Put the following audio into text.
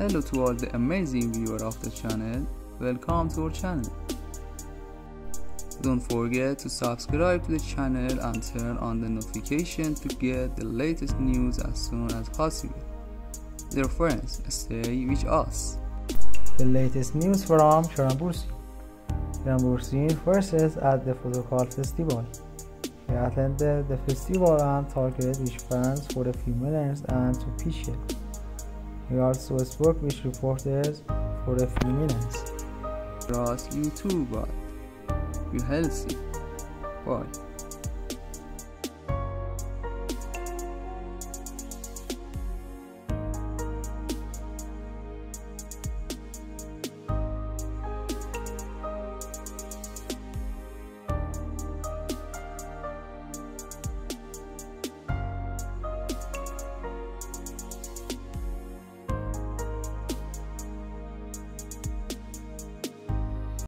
Hello to all the amazing viewer of the channel. Welcome to our channel. Don't forget to subscribe to the channel and turn on the notification to get the latest news as soon as possible. Dear friends, stay with us. The latest news from Kerem Kerem Bursin at the Photocall Festival. He attended the festival and targeted with fans for a few minutes and to pitch it. He also spoke with reporters for a few minutes. Trust you too, but you healthy. Bye.